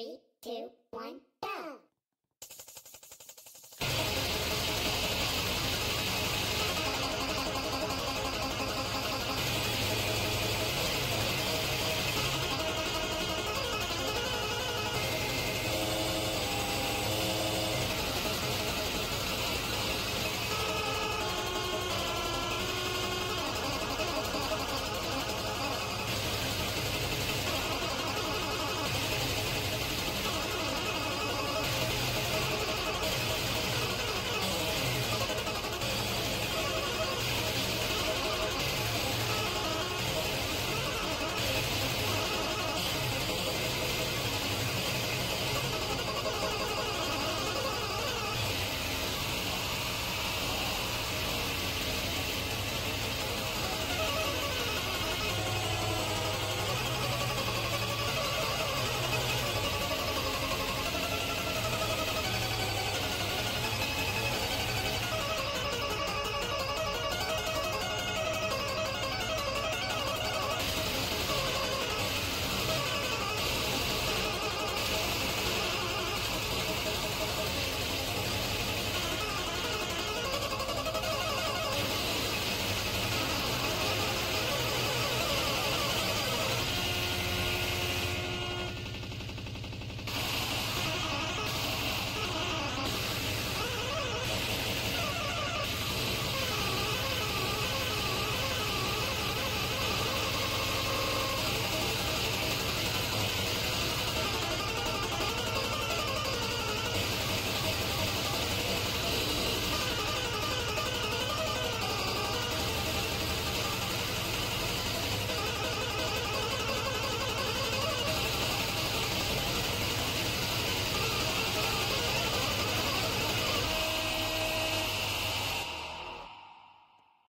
Three, two, one, two,